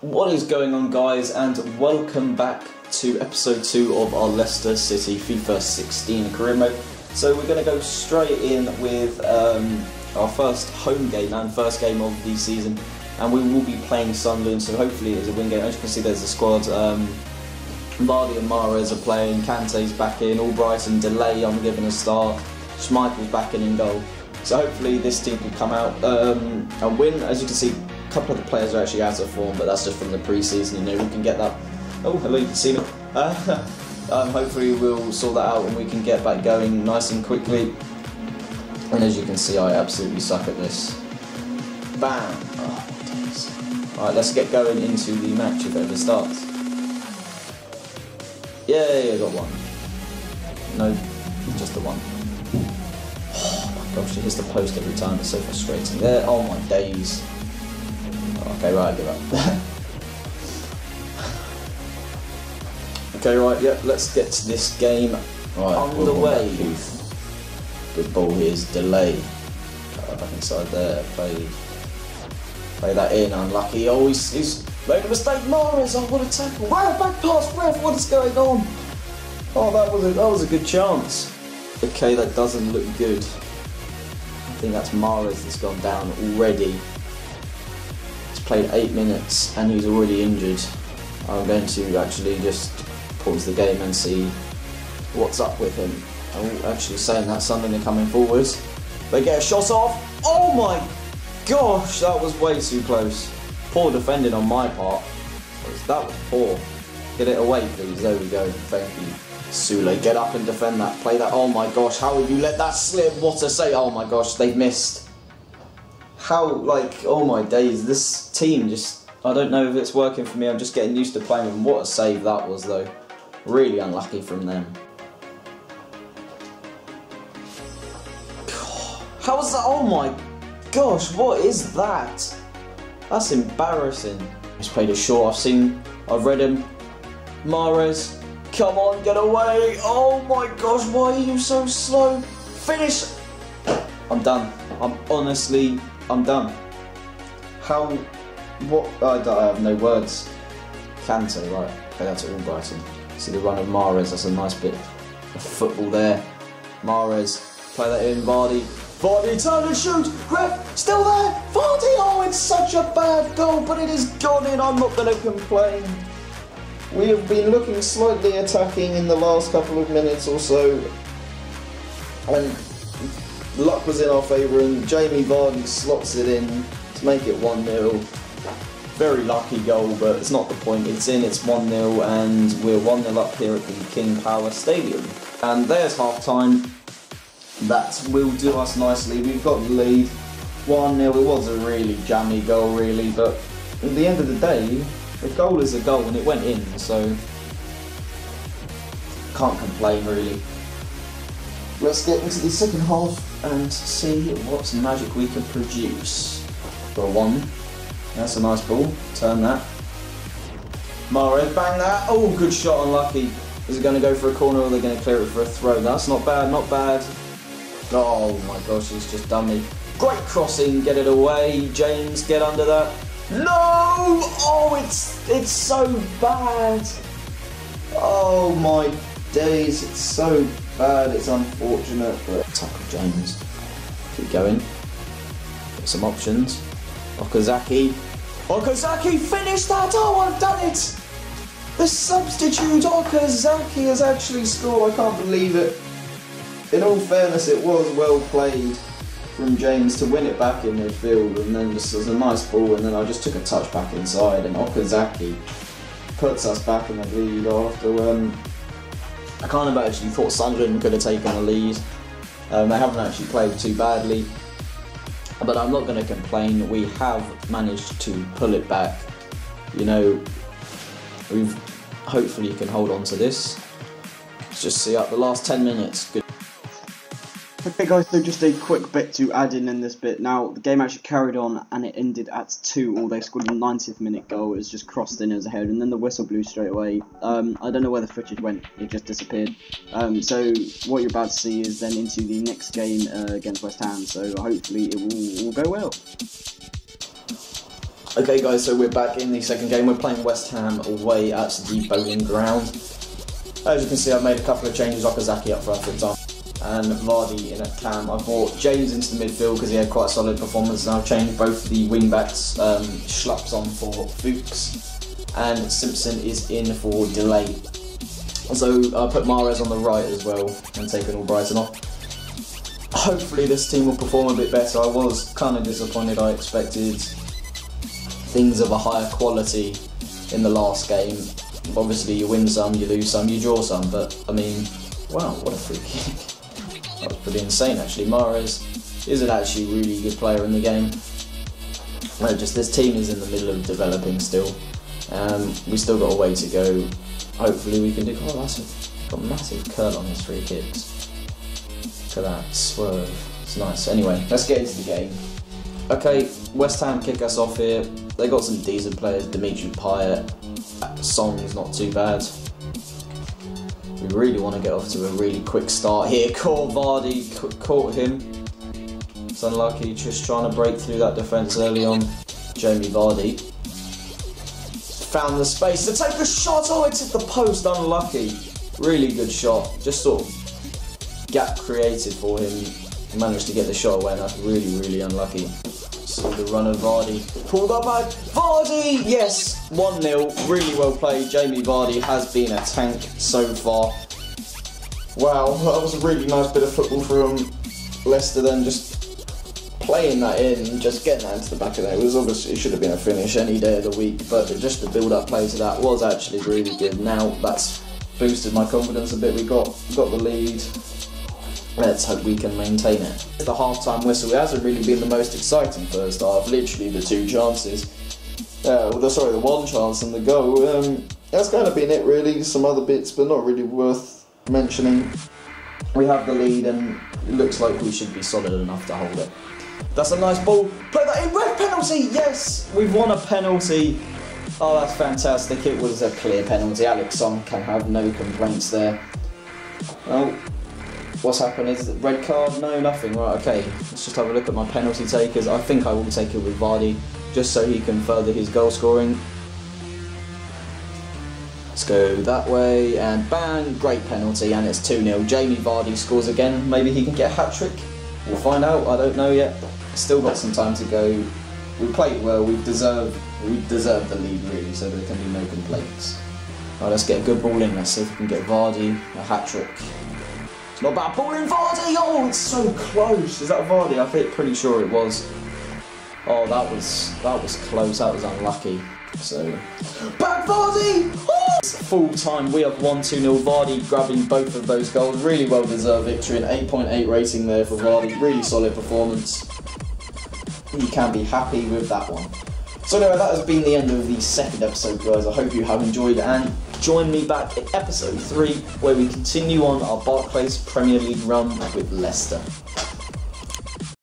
What is going on, guys, and welcome back to episode 2 of our Leicester City FIFA 16 career mode. So, we're going to go straight in with um, our first home game and first game of the season, and we will be playing Sunderland, so hopefully it's a win game. As you can see, there's the squad. Um, Vardy and Mahrez are playing, Kante's back in, Albrighton, De Laet, I'm giving a start, Schmeichel's back in in goal. So hopefully this team can come out um, and win. As you can see, a couple of the players are actually out of form, but that's just from the pre-season. You know, we can get that. Oh, hello, you can see me. Uh, um, hopefully we'll sort that out and we can get back going nice and quickly. And as you can see, I absolutely suck at this. Bam! Oh, Alright, let's get going into the match if it ever starts. Yay, I got one. No, just the one. Oh my gosh, it hits the post every time, it's so frustrating. There, oh my days. Okay, right, I give up. okay, right, yeah, let's get to this game. Right, underway. Good ball here's De Laet. Cut uh, back inside there, play play that in, unlucky. Oh, he's, he's made a mistake, Mahrez, oh what a tackle. Wow, back pass, ref, what is going on? Oh, that was a, that was a good chance. Okay, that doesn't look good. I think that's Mahrez that's gone down already. Played eight minutes and he's already injured. I'm going to actually just pause the game and see what's up with him. I'm actually saying that Sunderland are coming forwards. They get a shot off. Oh my gosh, that was way too close. Poor defending on my part. That was poor. Get it away, please. There we go. Thank you. Sule, get up and defend that. Play that. Oh my gosh, how would you let that slip? What a say. Oh my gosh, they've missed. How, like, oh my days. This team just, I don't know if it's working for me. I'm just getting used to playing them. What a save that was, though. Really unlucky from them. How was that? Oh my gosh, what is that? That's embarrassing. He's played a short. I've seen, I've read him. Mahrez, come on, get away. Oh my gosh, why are you so slow? Finish. I'm done. I'm honestly, I'm done. How, what, I, I have no words. Kante, right, okay, that's Albrighton. See the run of Mahrez, that's a nice bit of football there. Mahrez, play that in, Vardy, Vardy, turn and shoot! Ref, still there! Vardy! Oh, it's such a bad goal, but it is gone in. I'm not going to complain. We have been looking slightly attacking in the last couple of minutes or so. And luck was in our favour, and Jamie Vardy slots it in to make it 1 0. Very lucky goal, but it's not the point. It's in, it's 1 0, and we're 1 0 up here at the King Power Stadium. And there's half time that will do us nicely. We've got the lead 1 0. It was a really jammy goal, really, but at the end of the day, a goal is a goal and it went in, so can't complain really. Let's get into the second half and see what magic we can produce. A 1. That's a nice ball. Turn that. Mahrez, bang that. Oh, good shot, unlucky. Is it going to go for a corner or are they going to clear it for a throw? That's not bad, not bad. Oh my gosh, he's just done me. Great crossing, get it away. James, get under that. No! Oh, it's it's so bad. Oh my days, it's so bad. It's unfortunate, but tackle James. Keep going. Get some options. Okazaki. Okazaki, finish that! Oh, I've done it! The substitute Okazaki has actually scored. I can't believe it in all fairness, it was well played from James to win it back in midfield, and then just as a nice ball, and then I just took a touch back inside, and Okazaki puts us back in the lead after. Um, I kind of actually thought Sunderland could have taken the lead. Um, they haven't actually played too badly, but I'm not going to complain. We have managed to pull it back. You know, we've hopefully can hold on to this. Let's just see up the last 10 minutes. Good. Okay guys, so just a quick bit to add in in this bit. Now, the game actually carried on and it ended at 2 all. They scored a 90th minute goal. It was just crossed in as a head and then the whistle blew straight away. Um, I don't know where the footage went. It just disappeared. Um, so what you're about to see is then into the next game uh, against West Ham. So hopefully it will, will go well. Okay, guys, so we're back in the second game. We're playing West Ham away at the Boleyn Ground. As you can see, I've made a couple of changes. Okazaki up front, for example, and Vardy in at cam. I brought James into the midfield because he had quite a solid performance, and I've changed both the wing backs, um, on for Fuchs, and Simpson is in for De Laet. So I put Mahrez on the right as well, and taken Albrighton off hopefully this team will perform a bit better. I was kind of disappointed. I expected things of a higher quality in the last game. Obviously, you win some, you lose some, you draw some. But I mean, wow, what a free kick! That was pretty insane, actually. Mahrez is an actually really good player in the game. No, just this team is in the middle of developing still. Um, we still got a way to go. Hopefully, we can do. Oh, that's a, got massive curl on his free kicks. Look at that swerve. It's nice. Anyway, let's get into the game. Okay, West Ham kick us off here. They got some decent players. Dimitri Payet. Song is not too bad. We really want to get off to a really quick start here. Vardy, caught him. It's unlucky, just trying to break through that defence early on. Jamie Vardy. Found the space to take a shot. Oh, it's hit the post, unlucky. Really good shot. Just sort of gap created for him. Managed to get the shot away, and that's really, really unlucky. So the run of Vardy. Pulled up by Vardy! Yes! 1 0. Really well played. Jamie Vardy has been a tank so far. Wow, that was a really nice bit of football from Leicester then, just playing that in, just getting that into the back of there. It was obviously, it should have been a finish any day of the week, but just the build up play to that was actually really good. Now that's boosted my confidence a bit. We got got the lead. Let's hope we can maintain it. The half-time whistle hasn't really been the most exciting first half. Literally the two chances. Uh, sorry, the one chance and the goal. Um, that's kind of been it really. Some other bits, but not really worth mentioning. We have the lead and it looks like we should be solid enough to hold it. That's a nice ball. Play that in. Red penalty. Yes, we've won a penalty. Oh, that's fantastic. It was a clear penalty. Alex Song can have no complaints there. Well, what's happened is red card, no, nothing. Right, okay, let's just have a look at my penalty takers. I think I will take it with Vardy, just so he can further his goal scoring. Let's go that way, and bang, great penalty, and it's 2-0. Jamie Vardy scores again, maybe he can get a hat-trick? We'll find out, I don't know yet. Still got some time to go. We played well, we deserve we deserve the lead really, so there can be no complaints. Right, let's get a good ball in, let's see if we can get Vardy a hat-trick. Not bad. Ball in Vardy. Oh, it's so close. Is that Vardy? I think pretty sure it was. Oh, that was that was close. That was unlucky. So, back Vardy. Oh! Full time. We have one 2 0 Vardy grabbing both of those goals. Really well deserved victory. An 8.8 rating there for Vardy. Really solid performance. You can be happy with that one. So anyway, that has been the end of the second episode, guys. I hope you have enjoyed and join me back in episode 3 where we continue on our Barclays Premier League run with Leicester.